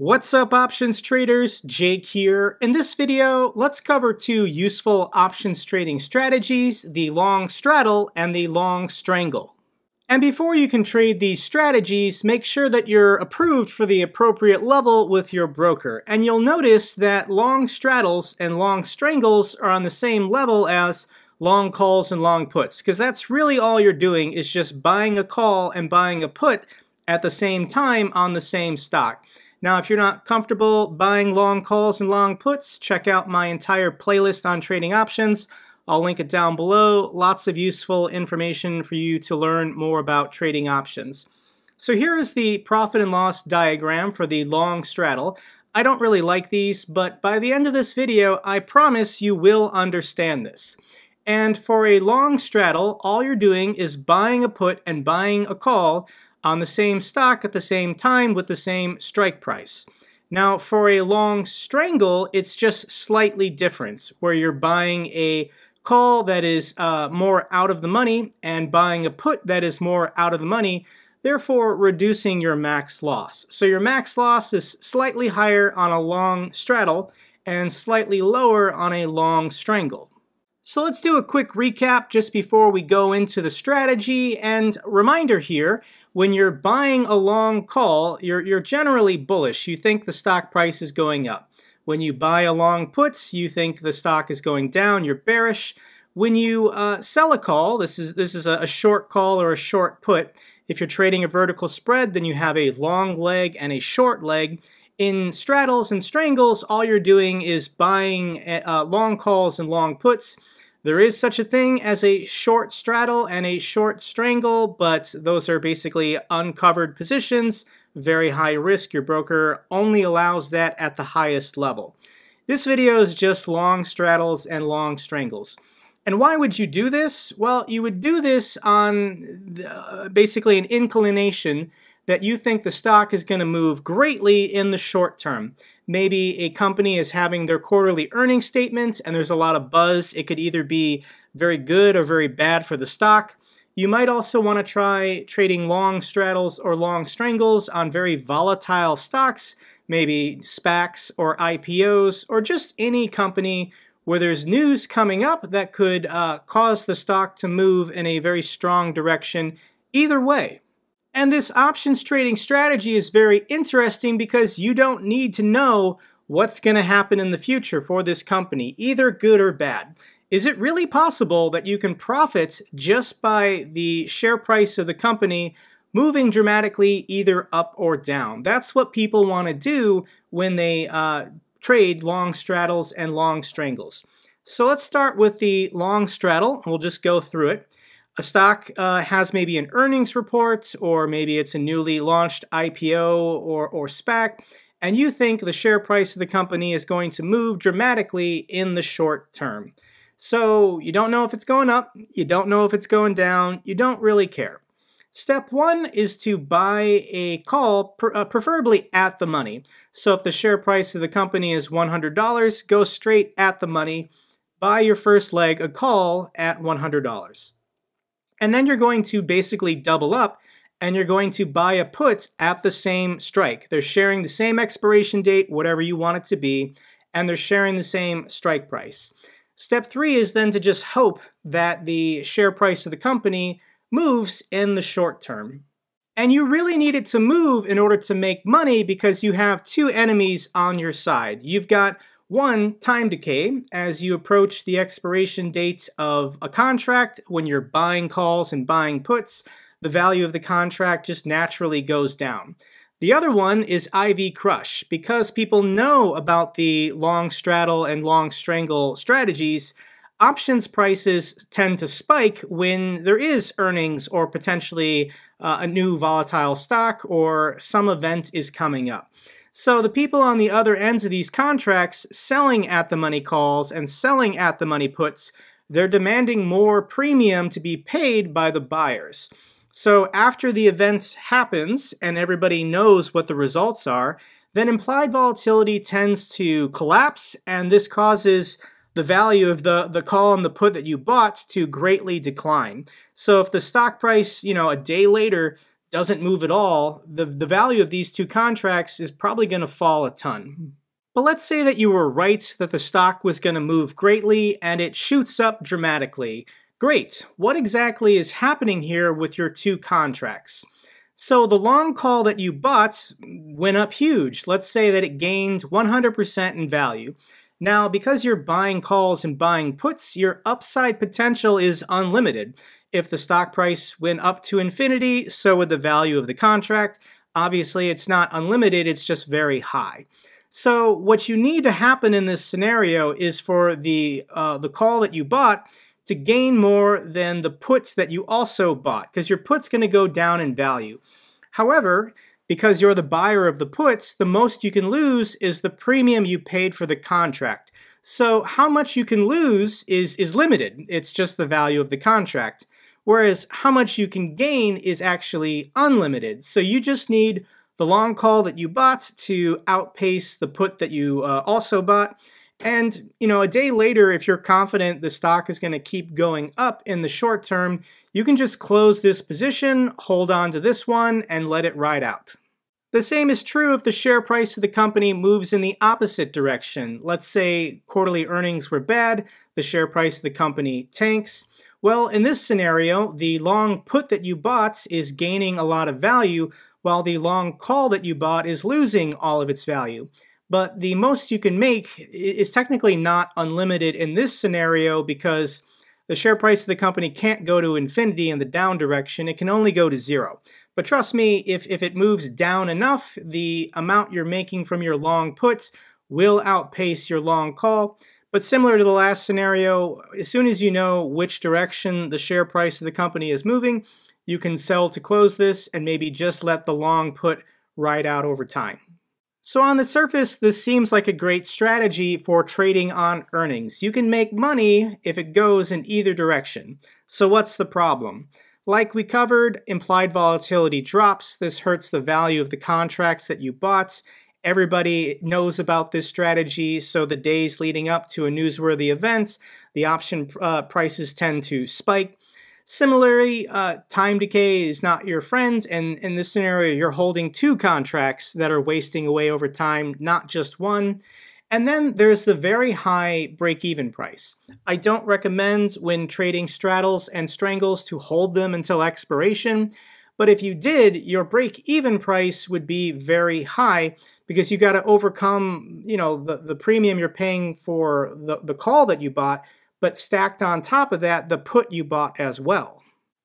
What's up options traders, Jake here. In this video, let's cover two useful options trading strategies, the long straddle and the long strangle. And before you can trade these strategies, make sure that you're approved for the appropriate level with your broker. And you'll notice that long straddles and long strangles are on the same level as long calls and long puts, because that's really all you're doing is just buying a call and buying a put at the same time on the same stock. Now, if you're not comfortable buying long calls and long puts, check out my entire playlist on trading options. I'll link it down below. Lots of useful information for you to learn more about trading options. So here is the profit and loss diagram for the long straddle. I don't really like these, but by the end of this video, I promise you will understand this. And for a long straddle, all you're doing is buying a put and buying a call on the same stock at the same time with the same strike price. Now, for a long strangle, it's just slightly different, where you're buying a call that is uh, more out of the money and buying a put that is more out of the money, therefore reducing your max loss. So your max loss is slightly higher on a long straddle and slightly lower on a long strangle. So let's do a quick recap just before we go into the strategy and reminder here, when you're buying a long call, you're, you're generally bullish. You think the stock price is going up. When you buy a long puts, you think the stock is going down, you're bearish. When you uh, sell a call, this is, this is a, a short call or a short put. If you're trading a vertical spread, then you have a long leg and a short leg. In straddles and strangles, all you're doing is buying uh, long calls and long puts. There is such a thing as a short straddle and a short strangle, but those are basically uncovered positions, very high risk. Your broker only allows that at the highest level. This video is just long straddles and long strangles. And why would you do this? Well, you would do this on uh, basically an inclination that you think the stock is going to move greatly in the short term. Maybe a company is having their quarterly earnings statement and there's a lot of buzz. It could either be very good or very bad for the stock. You might also want to try trading long straddles or long strangles on very volatile stocks, maybe SPACs or IPOs, or just any company where there's news coming up that could uh, cause the stock to move in a very strong direction either way. And this options trading strategy is very interesting because you don't need to know what's going to happen in the future for this company, either good or bad. Is it really possible that you can profit just by the share price of the company moving dramatically either up or down? That's what people want to do when they uh, trade long straddles and long strangles. So let's start with the long straddle. We'll just go through it a stock uh, has maybe an earnings report or maybe it's a newly launched IPO or, or SPAC, and you think the share price of the company is going to move dramatically in the short term. So you don't know if it's going up, you don't know if it's going down, you don't really care. Step one is to buy a call, uh, preferably at the money. So if the share price of the company is $100, go straight at the money, buy your first leg a call at $100. And then you're going to basically double up and you're going to buy a put at the same strike. They're sharing the same expiration date, whatever you want it to be, and they're sharing the same strike price. Step three is then to just hope that the share price of the company moves in the short term. And you really need it to move in order to make money because you have two enemies on your side. You've got one, time decay, as you approach the expiration date of a contract, when you're buying calls and buying puts, the value of the contract just naturally goes down. The other one is IV crush. Because people know about the long straddle and long strangle strategies, options prices tend to spike when there is earnings or potentially uh, a new volatile stock or some event is coming up. So the people on the other ends of these contracts selling at the money calls and selling at the money puts, they're demanding more premium to be paid by the buyers. So after the event happens and everybody knows what the results are, then implied volatility tends to collapse and this causes the value of the, the call and the put that you bought to greatly decline. So if the stock price, you know, a day later doesn't move at all, the, the value of these two contracts is probably going to fall a ton. Hmm. But let's say that you were right that the stock was going to move greatly and it shoots up dramatically. Great. What exactly is happening here with your two contracts? So the long call that you bought went up huge. Let's say that it gained 100% in value. Now, because you're buying calls and buying puts, your upside potential is unlimited. If the stock price went up to infinity, so would the value of the contract. Obviously, it's not unlimited, it's just very high. So what you need to happen in this scenario is for the, uh, the call that you bought to gain more than the puts that you also bought, because your put's going to go down in value. However, because you're the buyer of the puts, the most you can lose is the premium you paid for the contract. So how much you can lose is, is limited. It's just the value of the contract. Whereas how much you can gain is actually unlimited. So you just need the long call that you bought to outpace the put that you uh, also bought. And, you know, a day later, if you're confident the stock is going to keep going up in the short term, you can just close this position, hold on to this one, and let it ride out. The same is true if the share price of the company moves in the opposite direction. Let's say quarterly earnings were bad, the share price of the company tanks. Well, in this scenario, the long put that you bought is gaining a lot of value, while the long call that you bought is losing all of its value. But the most you can make is technically not unlimited in this scenario because the share price of the company can't go to infinity in the down direction, it can only go to zero. But trust me, if, if it moves down enough, the amount you're making from your long puts will outpace your long call. But similar to the last scenario, as soon as you know which direction the share price of the company is moving, you can sell to close this and maybe just let the long put ride out over time. So on the surface, this seems like a great strategy for trading on earnings. You can make money if it goes in either direction. So what's the problem? Like we covered, implied volatility drops. This hurts the value of the contracts that you bought. Everybody knows about this strategy, so the days leading up to a newsworthy event, the option uh, prices tend to spike. Similarly, uh, time decay is not your friend, and in this scenario, you're holding two contracts that are wasting away over time, not just one. And then there's the very high break-even price. I don't recommend when trading straddles and strangles to hold them until expiration, but if you did, your break-even price would be very high because you got to overcome, you know, the, the premium you're paying for the, the call that you bought, but stacked on top of that, the put you bought as well.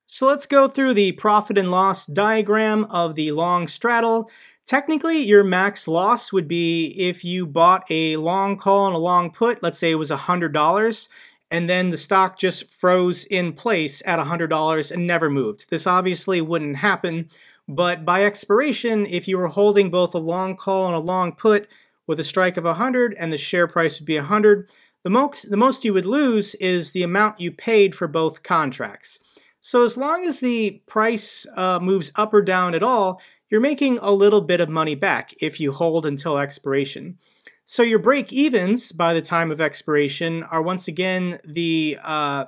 So let's go through the profit and loss diagram of the long straddle. Technically, your max loss would be if you bought a long call and a long put, let's say it was $100, and then the stock just froze in place at $100 and never moved. This obviously wouldn't happen, but by expiration, if you were holding both a long call and a long put with a strike of 100 and the share price would be 100, the most, the most you would lose is the amount you paid for both contracts. So as long as the price uh, moves up or down at all, you're making a little bit of money back if you hold until expiration. So your break evens by the time of expiration are once again the uh,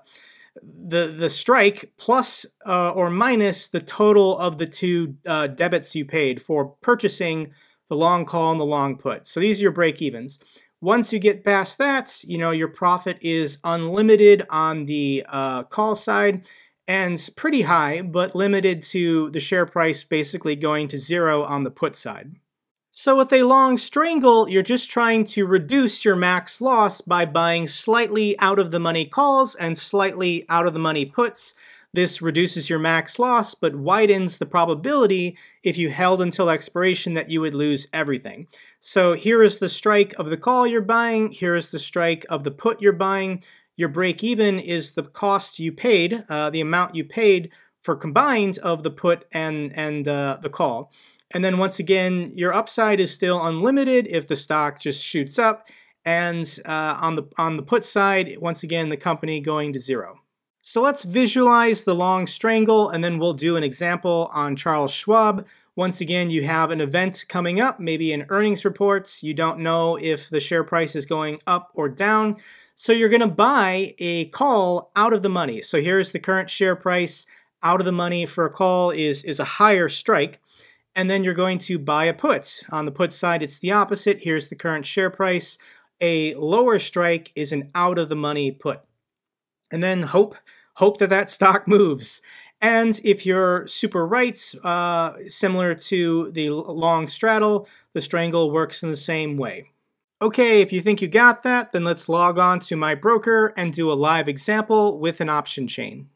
the the strike plus uh, or minus the total of the two uh, debits you paid for purchasing the long call and the long put. So these are your break evens. Once you get past that, you know your profit is unlimited on the uh, call side and pretty high, but limited to the share price basically going to zero on the put side. So with a long strangle, you're just trying to reduce your max loss by buying slightly out of the money calls and slightly out of the money puts. This reduces your max loss, but widens the probability if you held until expiration that you would lose everything. So here is the strike of the call you're buying, here is the strike of the put you're buying. Your break even is the cost you paid, uh, the amount you paid for combined of the put and, and uh, the call. And then once again, your upside is still unlimited if the stock just shoots up. And uh, on the on the put side, once again, the company going to zero. So let's visualize the long strangle, and then we'll do an example on Charles Schwab. Once again, you have an event coming up, maybe an earnings reports. You don't know if the share price is going up or down. So you're going to buy a call out of the money. So here's the current share price out of the money for a call is, is a higher strike. And then you're going to buy a put. On the put side, it's the opposite. Here's the current share price. A lower strike is an out of the money put. And then hope hope that that stock moves. And if you're super right, uh, similar to the long straddle, the strangle works in the same way. Okay, if you think you got that, then let's log on to my broker and do a live example with an option chain.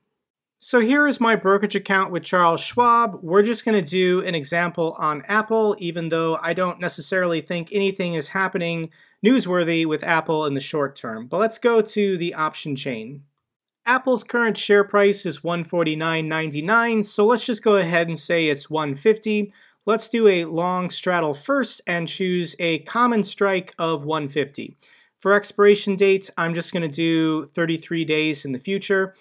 So here is my brokerage account with Charles Schwab. We're just going to do an example on Apple, even though I don't necessarily think anything is happening newsworthy with Apple in the short term. But let's go to the option chain. Apple's current share price is 149.99, so let's just go ahead and say it's 150. Let's do a long straddle first and choose a common strike of 150. For expiration date, I'm just going to do 33 days in the future.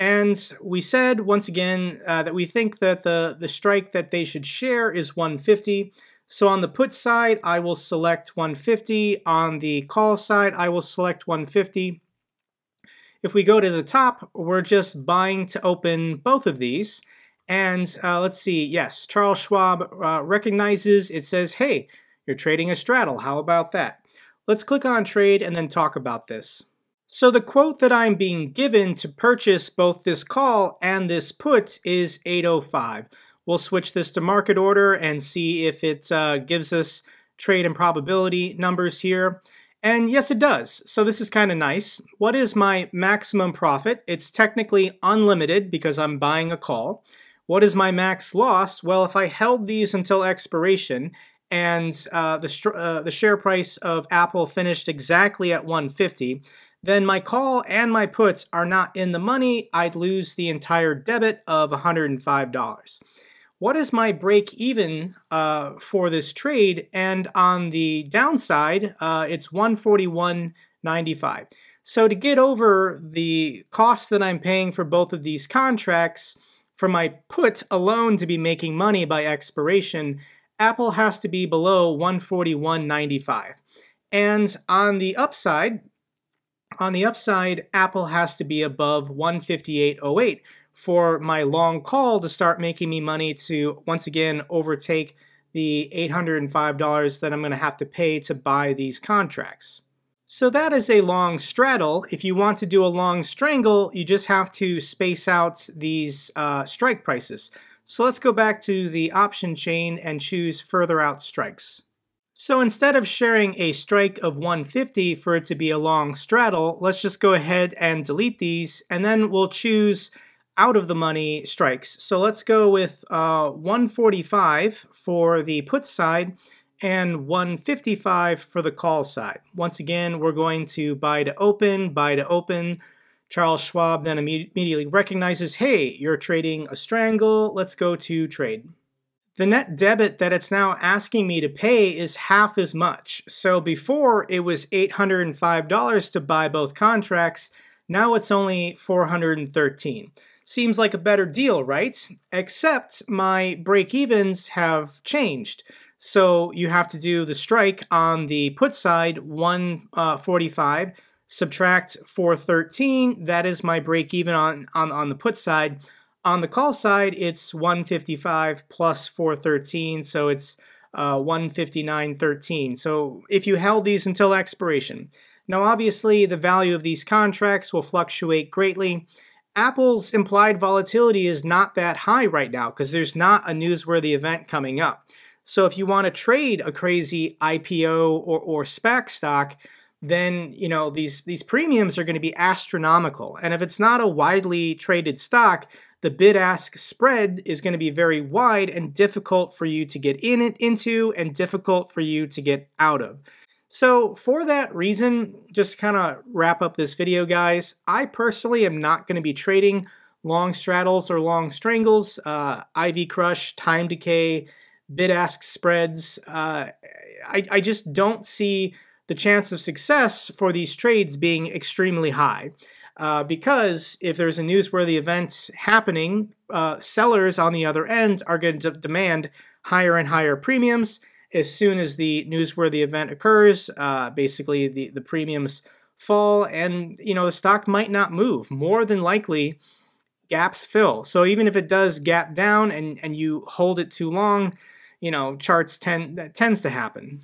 And we said, once again, uh, that we think that the, the strike that they should share is 150. So on the put side, I will select 150. On the call side, I will select 150. If we go to the top, we're just buying to open both of these. And uh, let's see, yes, Charles Schwab uh, recognizes, it says, hey, you're trading a straddle. How about that? Let's click on trade and then talk about this. So the quote that I'm being given to purchase both this call and this put is 805. We'll switch this to market order and see if it uh, gives us trade and probability numbers here. And yes, it does. So this is kind of nice. What is my maximum profit? It's technically unlimited because I'm buying a call. What is my max loss? Well, if I held these until expiration and uh, the, uh, the share price of Apple finished exactly at 150, then my call and my puts are not in the money. I'd lose the entire debit of $105 what is my break even uh, for this trade? And on the downside, uh, it's 141.95. So to get over the cost that I'm paying for both of these contracts, for my put alone to be making money by expiration, Apple has to be below 141.95. And on the upside, on the upside, Apple has to be above 158.08, for my long call to start making me money to once again overtake the $805 that I'm going to have to pay to buy these contracts. So that is a long straddle. If you want to do a long strangle, you just have to space out these uh, strike prices. So let's go back to the option chain and choose further out strikes. So instead of sharing a strike of 150 for it to be a long straddle, let's just go ahead and delete these, and then we'll choose out of the money strikes. So let's go with uh, 145 for the put side and 155 for the call side. Once again, we're going to buy to open, buy to open. Charles Schwab then immediately recognizes, hey, you're trading a strangle, let's go to trade. The net debit that it's now asking me to pay is half as much. So before it was $805 to buy both contracts, now it's only 413. Seems like a better deal, right? Except my break evens have changed. So you have to do the strike on the put side, 145, uh, subtract 413. That is my break even on, on, on the put side. On the call side, it's 155 plus 413, so it's uh, 159.13. So if you held these until expiration. Now obviously the value of these contracts will fluctuate greatly. Apple's implied volatility is not that high right now because there's not a newsworthy event coming up. So if you want to trade a crazy IPO or, or SPAC stock, then you know these these premiums are going to be astronomical. And if it's not a widely traded stock, the bid-ask spread is going to be very wide and difficult for you to get in it into and difficult for you to get out of. So for that reason, just kind of wrap up this video, guys, I personally am not going to be trading long straddles or long strangles, uh, IV crush, time decay, bid-ask spreads. Uh, I, I just don't see the chance of success for these trades being extremely high. Uh, because if there's a newsworthy event happening, uh, sellers on the other end are going to demand higher and higher premiums, as soon as the newsworthy event occurs, uh, basically the, the premiums fall and you know the stock might not move. More than likely, gaps fill. So even if it does gap down and, and you hold it too long, you know, charts tend, that tends to happen.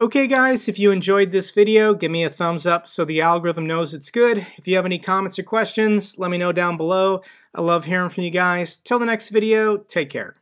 Okay guys, if you enjoyed this video, give me a thumbs up so the algorithm knows it's good. If you have any comments or questions, let me know down below. I love hearing from you guys. Till the next video, take care.